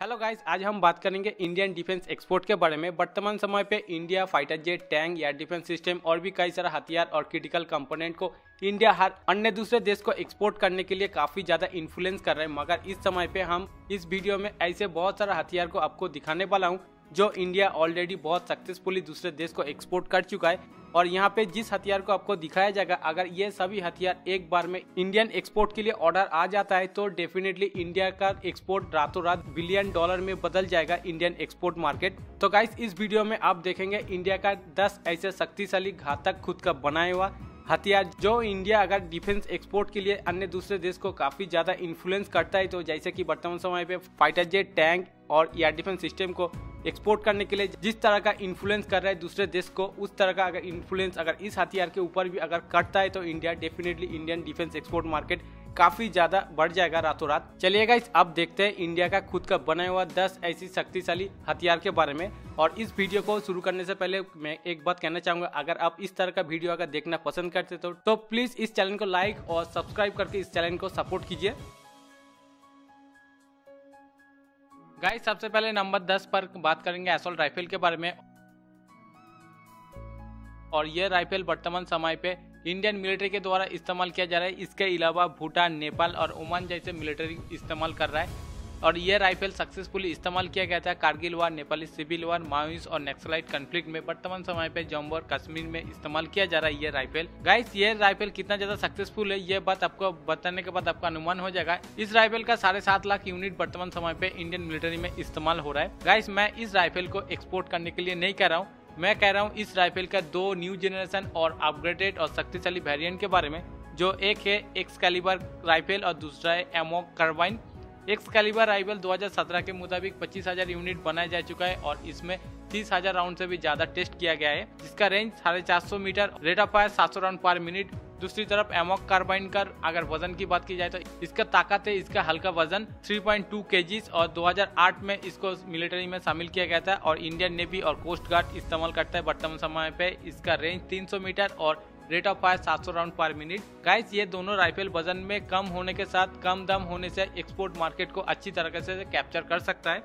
Hello guys आज हम बात करेंगे इंडियन डिफेंस एक्सपोर्ट के बारे में। वर्तमान समय पे India fighter jet tank air defence system और भी कई सारा हथियार और क्रिटिकल कंपोनेंट को इंडिया हर अन्य दूसरे देश को एक्सपोर्ट करने के लिए काफ़ी ज़्यादा इन्फ्लुएंस कर रहे हैं। मगर इस समय पे हम इस वीडियो में ऐसे बहुत सारा हथियार को आपको दिखाने वाला हूँ, जो इंडिया ऑलरेडी बहुत सक्सेसफुली दूसरे देश को एक्सपोर्ट कर चुका है। और यहाँ पे जिस हथियार को आपको दिखाया जाएगा, अगर ये सभी हथियार एक बार में इंडियन एक्सपोर्ट के लिए ऑर्डर आ जाता है तो डेफिनेटली इंडिया का एक्सपोर्ट रातों रात बिलियन डॉलर में बदल जाएगा इंडियन एक्सपोर्ट मार्केट तो गाइस इस वीडियो में आप देखेंगे इंडिया का 10 ऐसे शक्तिशाली घातक खुद का बनाया हुआ हथियार, जो इंडिया अगर डिफेंस एक्सपोर्ट के लिए अन्य दूसरे देश को काफ़ी ज़्यादा इन्फ्लुएंस करता है तो जैसे कि वर्तमान समय पे फाइटर जेट टैंक और एयर डिफेंस सिस्टम को एक्सपोर्ट करने के लिए जिस तरह का इन्फ्लुएंस कर रहा है दूसरे देश को उस तरह का अगर इन्फ्लुएंस अगर इस हथियार के ऊपर भी अगर करता है तो India definitely Indian defence export market काफ़ी ज़्यादा बढ़ जाएगा रातों रात चलिएगा इस अब देखते हैं इंडिया का खुद का बनाया हुआ दस ऐसी शक्तिशाली हथियार के बारे में। और इस वीडियो को शुरू करने से पहले मैं एक बात कहना चाहूँगा अगर आप इस तरह का वीडियो अगर देखना पसंद करते तो, तो प्लीज़ इस चैनल को लाइक और सब्सक्राइब करके इस चैनल को सपोर्ट कीजिए। गाइस सबसे पहले नंबर 10 पर बात करेंगे एसोल्ट राइफल के बारे में। और यह राइफल वर्तमान समय पे इंडियन मिलिट्री के द्वारा इस्तेमाल किया जा रहा है। इसके अलावा भूटान, नेपाल और ओमान जैसे मिलिट्री इस्तेमाल कर रहा है। और यह राइफल सक्सेसफुली इस्तेमाल किया गया था Kargil war, Nepali civil war Maoist और नेक्सलाइट कन्फ्लिक्ट में। वर्तमान समय पे जम्मू और कश्मीर में इस्तेमाल किया जा रहा है यह राइफल। गाइस ये राइफल कितना ज़्यादा सक्सेसफुल है यह बात आपको बताने के बाद आपका अनुमान हो जाएगा। इस राइफल का साढ़े सात लाख यूनिट वर्तमान समय पे इंडियन मिलिट्री में इस्तेमाल हो रहा है। गाइस मैं इस राइफल को एक्सपोर्ट करने के लिए नहीं कह रहा हूँ। मैं कह रहा हूँ इस राइफल का दो न्यू जनरेशन और अपग्रेडेड और शक्तिशाली वेरिएंट के बारे में, जो एक है एक्स कैलिबर राइफल और दूसरा है ammo carbine Excalibur rifle 2017 के मुताबिक 25,000 यूनिट बनाया जा चुका है और इसमें 30,000 राउंड से भी ज़्यादा टेस्ट किया गया है जिसका रेंज साढ़े चार सौ metre rate of fire 700 round per minute दूसरी तरफ़ एमोक कार्बाइन का अगर वज़न की बात की जाए तो इसका ताकत है इसका हल्का वज़न 3.2 केजीज और 2008 में इसको मिलिट्री में शामिल किया गया था और इंडियन नेवी और कोस्ट गार्ड इस्तेमाल करता है वर्तमान समय पे इसका रेंज 300 मीटर और rate of fire 700 round per minute guys ये दोनों राइफल वज़न में कम होने के साथ, कम दम होने से एक्सपोर्ट मार्केट को अच्छी तरह से कैप्चर कर सकता है.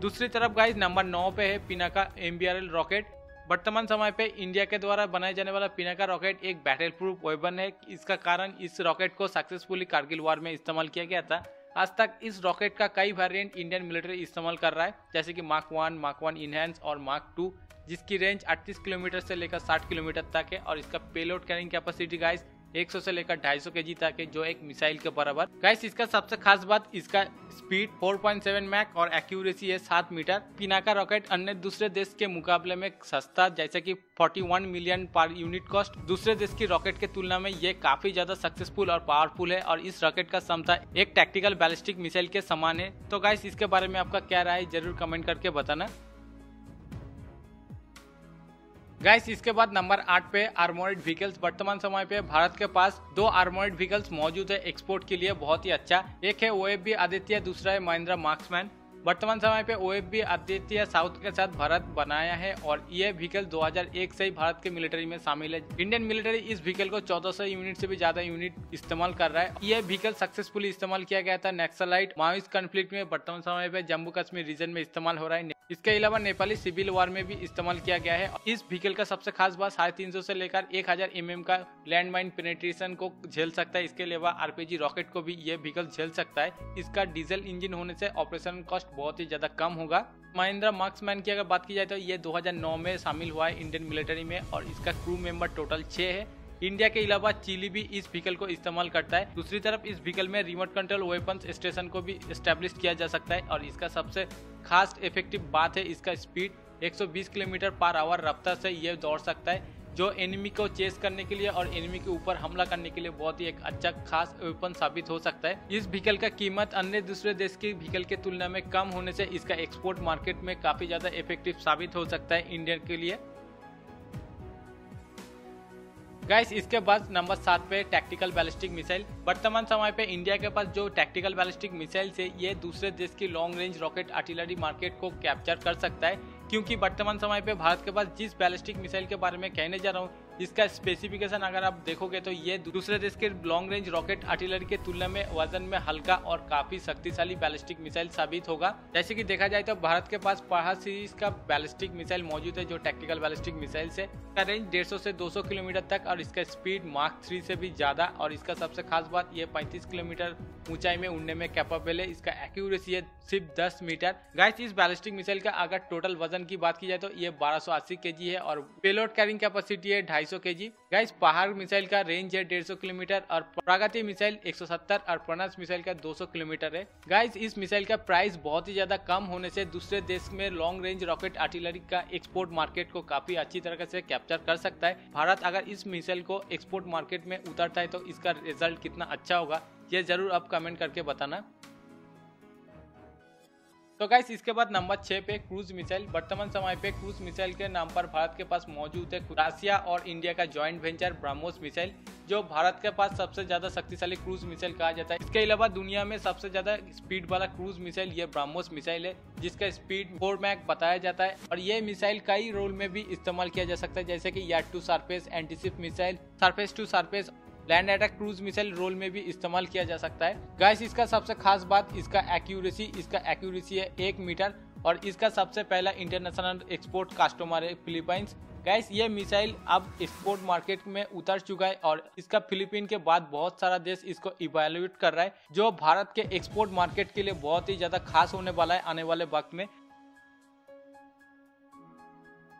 दूसरी तरफ़ गाइस नंबर नौ पे है पिनाका एमबीआरएल रॉकेट वर्तमान समय पे इंडिया के द्वारा बनाए जाने वाला पिनाका रॉकेट एक बैटल प्रूफ वेपन है. इसका कारण इस रॉकेट को सक्सेसफुली कारगिल वार में इस्तेमाल किया गया था. आज तक इस रॉकेट का कई वेरिएंट इंडियन मिलिट्री इस्तेमाल कर रहा है, जैसे कि mark one mark one enhance और मार्क टू जिसकी रेंज 38 किलोमीटर से लेकर 60 किलोमीटर तक है और इसका पेलोड कैरिंग कैपेसिटी गाइस 100 से लेकर 250 के तक जो एक मिसाइल के बराबर। गैस इसका सबसे खास बात, इसका स्पीड 4.7 मैक और एक्यूरेसी है 7 मीटर। पिनाका रॉकेट अन्य दूसरे देश के मुकाबले में सस्ता, जैसे कि 41 मिलियन पर यूनिट कॉस्ट। दूसरे देश की रॉकेट के तुलना में ये काफ़ी ज़्यादा सक्सेसफुल और पावरफुल है और इस रॉकेट का क्षमता एक टैक्टिकल बैलिस्टिक मिसाइल के समान है। तो गाइस इसके बारे में आपका क्या राय, ज़रूर कमेंट करके बताना। गाइस इसके बाद नंबर आठ पे आर्मोर्ड व्हीकल्स वर्तमान समय पे भारत के पास दो आर्मोर्ड व्हीकल्स मौजूद है एक्सपोर्ट के लिए। बहुत ही अच्छा। एक है ओ आदित्य दूसरा है महिंद्रा मार्क्समैन वर्तमान समय पे ओ आदित्य साउथ के साथ भारत बनाया है और ये व्हीकल 2001 से ही भारत के मिलिट्री में शामिल है। इंडियन मिलिट्री इस व्हीकल को 1400 यूनिट से भी ज़्यादा यूनिट इस्तेमाल कर रहा है। ये व्हीकल सक्सेसफुली इस्तेमाल किया गया था। नेक्सलाइट माओइस्ट कन्फ्लिक्ट में वर्तमान समय पे जम्मू कश्मीर रीजन में इस्तेमाल हो रहा है। इसके अलावा नेपाली सिविल वॉर में भी इस्तेमाल किया गया है। इस व्हीकल का सबसे खास बात साढ़े तीन सौ से लेकर एक हज़ार एम का लैंड माइन पेनेट्रेशन को झेल सकता है। इसके अलावा आरपीजी रॉकेट को भी यह व्हीकल झेल सकता है। इसका डीजल इंजन होने से ऑपरेशन कॉस्ट बहुत ही ज़्यादा कम होगा। महिंद्रा मार्क्समैन की अगर बात की जाए तो ये 2009 में शामिल हुआ है इंडियन मिलिट्री में और इसका क्रू मेंबर टोटल छह है। इंडिया के अलावा चिली भी इस व्हीकल को इस्तेमाल करता है। दूसरी तरफ़, इस व्हीकल में रिमोट कंट्रोल वेपन स्टेशन को भी स्टेब्लिश किया जा सकता है और इसका सबसे खास इफ़ेक्टिव बात है इसका स्पीड 120 किलोमीटर पर आवर रफ्तार से यह दौड़ सकता है, जो एनिमी को चेस करने के लिए और एनिमी के ऊपर हमला करने के लिए बहुत ही एक अच्छा खास वेपन साबित हो सकता है। इस व्हीकल का कीमत अन्य दूसरे देश के व्हीकल के तुलना में कम होने से इसका एक्सपोर्ट मार्केट में काफ़ी ज़्यादा इफ़ेक्टिव साबित हो सकता है इंडिया के लिए। गाइस इसके बाद नंबर सात पे टैक्टिकल बैलिस्टिक मिसाइल वर्तमान समय पे इंडिया के पास जो टैक्टिकल बैलिस्टिक मिसाइल से ये दूसरे देश की long range rocket artillery market को कैप्चर कर सकता है. क्योंकि वर्तमान समय पे भारत के पास जिस बैलिस्टिक मिसाइल के बारे में कहने जा रहा हूँ इसका स्पेसिफिकेशन अगर आप देखोगे तो ये दूसरे देश के लॉन्ग रेंज रॉकेट आर्टिलरी के तुलना में वज़न में हल्का और काफ़ी शक्तिशाली बैलिस्टिक मिसाइल साबित होगा। जैसे की देखा जाए तो भारत के पास पढ़ा सीरीज़ का बैलिस्टिक मिसाइल मौजूद है, जो टेक्टिकल बैलिस्टिक मिसाइल से इसका रेंज 150 से 200 किलोमीटर तक और इसका स्पीड मार्क थ्री से भी ज़्यादा और इसका सबसे खास बात, ये 35 किलोमीटर ऊंचाई में उड़ने में कैपेबल है। इसका एक्यूरेसी है सिर्फ़ 10 मीटर। गाइस इस बैलिस्टिक मिसाइल का अगर टोटल वज़न की बात की जाए तो ये 1280 केजी है और पेलोड कैरिंग कैपेसिटी है 250 केजी। गाइस पहाड़ मिसाइल का रेंज है 150 किलोमीटर और प्रागति मिसाइल 170 और प्रनस मिसाइल का 200 किलोमीटर है। गाइस इस मिसाइल का प्राइस बहुत ही ज़्यादा कम होने से दूसरे देश में लॉन्ग रेंज रॉकेट आर्टिलरी का एक्सपोर्ट मार्केट को काफ़ी अच्छी तरह से कैप्चर कर सकता है। भारत अगर इस मिसाइल को एक्सपोर्ट मार्केट में उतरता है तो इसका रिज़ल्ट कितना अच्छा होगा ये ज़रूर आप कमेंट करके बताना। तो गाइस इसके बाद नंबर छह पे क्रूज मिसाइल वर्तमान समय पे क्रूज मिसाइल के नाम पर भारत के पास मौजूद है रसिया और इंडिया का जॉइंट वेंचर ब्रह्मोस मिसाइल जो भारत के पास सबसे ज़्यादा शक्तिशाली क्रूज मिसाइल कहा जाता है। इसके अलावा दुनिया में सबसे ज़्यादा स्पीड वाला क्रूज मिसाइल ये ब्रह्मोस मिसाइल है, जिसका स्पीड फोर मैक बताया जाता है। और ये मिसाइल कई रोल में भी इस्तेमाल किया जा सकता है, जैसे की यार to surface antiship missile surface to surface land attack cruise missile role में भी इस्तेमाल किया जा सकता है। गाइस, इसका सबसे खास बात, इसका एक्यूरेसी इसका एक्यूरेसी है एक मीटर और इसका सबसे पहला इंटरनेशनल एक्सपोर्ट कस्टमर है फिलीपाइंस। गैस ये मिसाइल अब एक्सपोर्ट मार्केट में उतर चुका है और इसका फिलीपीन के बाद बहुत सारा देश इसको इवेल्युएट कर रहा है, जो भारत के एक्सपोर्ट मार्केट के लिए बहुत ही ज़्यादा खास होने वाला है आने वाले वक्त में।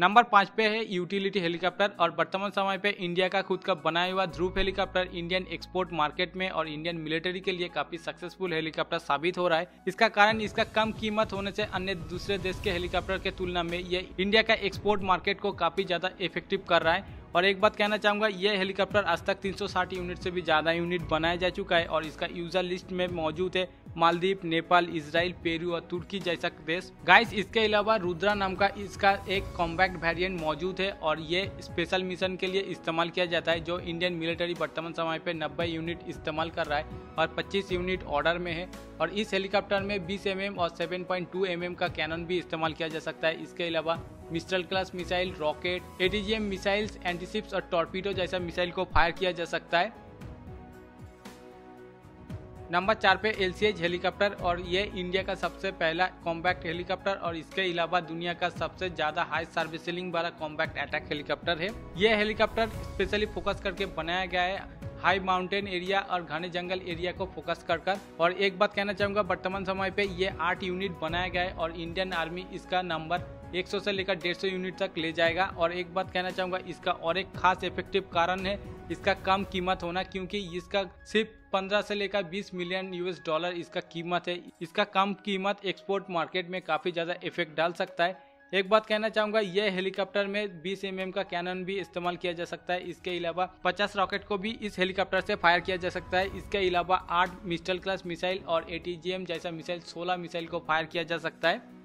नंबर पाँच पे है यूटिलिटी हेलीकॉप्टर और वर्तमान समय पे इंडिया का खुद का बनाया हुआ Dhruv helicopter Indian export market में और इंडियन मिलिट्री के लिए काफ़ी सक्सेसफुल हेलीकॉप्टर साबित हो रहा है। इसका कारण इसका कम कीमत होने से अन्य दूसरे देश के हेलीकॉप्टर के तुलना में ये इंडिया का एक्सपोर्ट मार्केट को काफ़ी ज़्यादा इफ़ेक्टिव कर रहा है। और एक बात कहना चाहूँगा, ये हेलीकॉप्टर आज तक 360 यूनिट से भी ज़्यादा यूनिट बनाया जा चुका है और इसका यूज़र लिस्ट में मौजूद है मालदीव, नेपाल इसराइल पेरू और तुर्की जैसा देश। गाइस इसके अलावा रुद्रा नाम का इसका एक कॉम्पैक्ट वेरिएंट मौजूद है और ये स्पेशल मिशन के लिए इस्तेमाल किया जाता है, जो इंडियन मिलिट्री वर्तमान समय पे 90 यूनिट इस्तेमाल कर रहा है और 25 यूनिट ऑर्डर में है और इस हेलीकॉप्टर में 20 एम और 7.2 एम का कैनन भी इस्तेमाल किया जा सकता है। इसके अलावा Mistral class missile, rocket ATGM missiles antiships और टॉर्पीडो जैसा मिसाइल को फायर किया जा सकता है। नंबर चार पे एल हेलीकॉप्टर और ये इंडिया का सबसे पहला कॉम्पैक्ट हेलीकॉप्टर और इसके अलावा दुनिया का सबसे ज़्यादा हाई सर्विसिलिंग वाला कॉम्पैक्ट अटैक हेलीकॉप्टर है। ये हेलीकॉप्टर स्पेशली फोकस करके बनाया गया है। हाई माउंटेन एरिया और घने जंगल एरिया को फोकस कर कर। और एक बात कहना चाहूँगा, वर्तमान समय पे ये आठ यूनिट बनाया गया है और इंडियन आर्मी इसका नंबर 100 से लेकर 150 यूनिट तक ले जाएगा। और एक बात कहना चाहूँगा, इसका और एक खास इफ़ेक्टिव कारण है, इसका कम कीमत होना, क्योंकि इसका सिर्फ़ 15 से लेकर 20 मिलियन यूएस डॉलर इसका कीमत है। इसका कम कीमत एक्सपोर्ट मार्केट में काफ़ी ज़्यादा इफ़ेक्ट डाल सकता है। एक बात कहना चाहूँगा, यह हेलीकॉप्टर में 20 एम का कैनन भी इस्तेमाल किया जा सकता है। इसके अलावा 50 रॉकेट को भी इस हेलीकॉप्टर से फायर किया जा सकता है। इसके अलावा आठ मिस्टल क्लास मिसाइल और एटीजीएम जैसा मिसाइल 16 मिसाइल को फायर किया जा सकता है।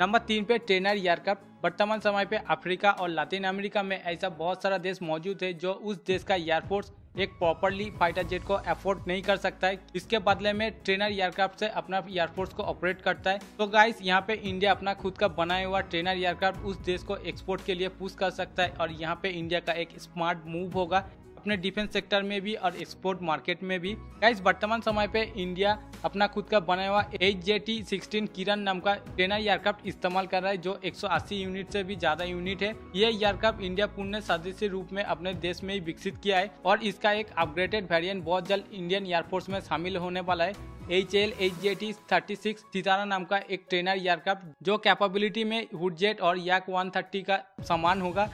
नंबर तीन पे ट्रेनर एयरक्राफ्ट वर्तमान समय पे अफ्रीका और लातिन अमेरिका में ऐसा बहुत सारा देश मौजूद है जो उस देश का एयरफोर्स एक प्रॉपरली फाइटर जेट को अफोर्ड नहीं कर सकता है। इसके बदले में ट्रेनर एयरक्राफ्ट से अपना एयरफोर्स को ऑपरेट करता है। तो गाइस यहाँ पे इंडिया अपना खुद का बनाया हुआ ट्रेनर एयरक्राफ्ट उस देश को एक्सपोर्ट के लिए पुश कर सकता है और यहाँ पे इंडिया का एक स्मार्ट मूव होगा। अपने डिफेंस सेक्टर में भी और एक्सपोर्ट मार्केट में भी। गाइस वर्तमान समय पे इंडिया अपना खुद का बनाया हुआ H J T sixteen Kiran नाम का ट्रेनर एयरक्राफ्ट इस्तेमाल कर रहा है, जो 180 यूनिट से भी ज़्यादा यूनिट है। ये एयरक्राफ्ट इंडिया पूर्ण सदस्य रूप में अपने देश में ही विकसित किया है और इसका एक अपग्रेडेड वेरियंट बहुत जल्द इंडियन एयरफोर्स में शामिल होने वाला है। H L H J T thirty six Sitara नाम का एक ट्रेनर एयरक्राफ्ट जो कैपेबिलिटी में हुडजेट और याक वन थर्टी का समान होगा।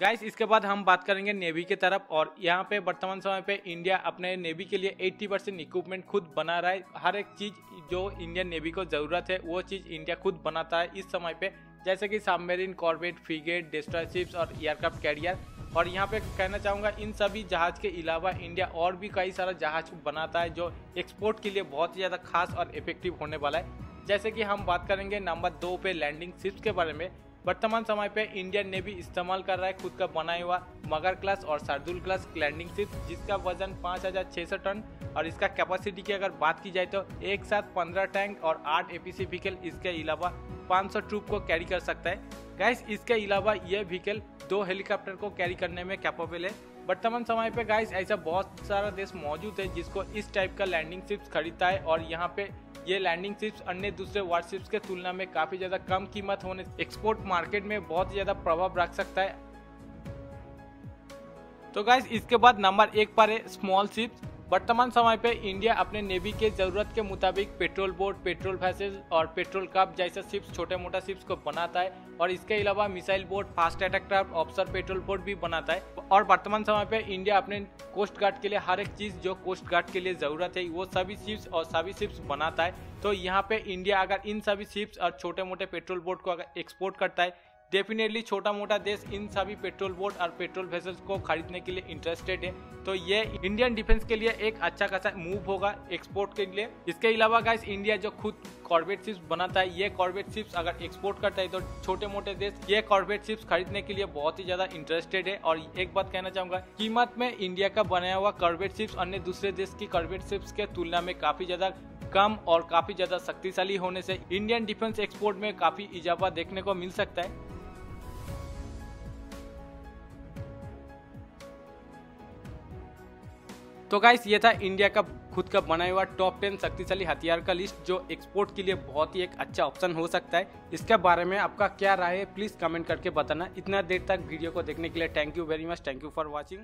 गाइस इसके बाद हम बात करेंगे नेवी के तरफ़ और यहाँ पे वर्तमान समय पे इंडिया अपने नेवी के लिए 80 परसेंट इक्विपमेंट खुद बना रहा है। हर एक चीज़ जो इंडियन नेवी को ज़रूरत है, वो चीज़ इंडिया खुद बनाता है इस समय पे। जैसे कि सबमेरीन कॉर्बेट फ्रीगेट डिस्ट्रॉयशिप्स और एयरक्राफ्ट कैरियर और यहाँ पे कहना चाहूँगा, इन सभी जहाज़ के अलावा इंडिया और भी कई सारा जहाज़ बनाता है जो एक्सपोर्ट के लिए बहुत ही ज़्यादा खास और इफ़ेक्टिव होने वाला है। जैसे कि हम बात करेंगे नंबर दो पे लैंडिंग शिप्स के बारे में। वर्तमान समय पे इंडियन नेवी इस्तेमाल कर रहा है खुद का बनाया हुआ मगर क्लास और सरदुल क्लास लैंडिंग शिप जिसका वज़न पाँच हज़ार छह सौ टन और इसका कैपेसिटी की अगर बात की जाए तो एक साथ पंद्रह टैंक और आठ एपीसी व्हीकल इसके अलावा 500 ट्रूप को कैरी कर सकता है। गाइस इसके अलावा ये व्हीकल दो हेलीकॉप्टर को कैरी करने में कैपेबल है। वर्तमान समय पे गाइस ऐसा बहुत सारा देश मौजूद है जिसको इस टाइप का लैंडिंग शिप्स खरीदता है और यहाँ पे ये लैंडिंग शिप्स अन्य दूसरे वारशिप्स के तुलना में काफ़ी ज़्यादा कम कीमत होने एक्सपोर्ट मार्केट में बहुत ज़्यादा प्रभाव रख सकता है। तो गाइज़ इसके बाद नंबर एक पर है स्मॉल शिप्स वर्तमान समय पे इंडिया अपने नेवी के ज़रूरत के मुताबिक पेट्रोल बोट, पेट्रोल फैसेज और पेट्रोल कप जैसे शिप्स छोटे मोटा शिप्स को बनाता है और इसके अलावा missile boat, fast attack craft offshore patrol boat भी बनाता है। और वर्तमान समय पे इंडिया अपने कोस्ट गार्ड के लिए हर एक चीज़ जो कोस्ट गार्ड के लिए ज़रूरत है, वो सभी शिप्स और सभी शिप्स बनाता है। तो यहाँ पे इंडिया अगर इन सभी शिप्स और छोटे मोटे पेट्रोल बोट को अगर एक्सपोर्ट करता है डेफिनेटली छोटा मोटा देश इन सभी पेट्रोल बोट और पेट्रोल वेसल्स को खरीदने के लिए इंटरेस्टेड है। तो ये इंडियन डिफेंस के लिए एक अच्छा खासा मूव होगा एक्सपोर्ट के लिए। इसके अलावा गाइस इंडिया जो खुद कॉर्बेट शिप्स बनाता है, ये कॉर्बेट शिप्स अगर एक्सपोर्ट करता है तो छोटे मोटे देश, ये कॉर्बेट शिप्स खरीदने के लिए बहुत ही ज़्यादा इंटरेस्टेड है। और एक बात कहना चाहूँगा, कीमत में इंडिया का बनाया हुआ कॉर्बेट शिप्स अन्य दूसरे देश की कॉर्बेट शिप्स के तुलना में काफ़ी ज़्यादा कम और काफ़ी ज़्यादा शक्तिशाली होने से इंडियन डिफेंस एक्सपोर्ट में काफ़ी इजाफा देखने को मिल सकता है। तो गाइस ये था इंडिया का खुद का बनाया हुआ टॉप टेन शक्तिशाली हथियार का लिस्ट जो एक्सपोर्ट के लिए बहुत ही एक अच्छा ऑप्शन हो सकता है। इसके बारे में आपका क्या राय है प्लीज़ कमेंट करके बताना। इतना देर तक वीडियो को देखने के लिए thank you very much thank you for watching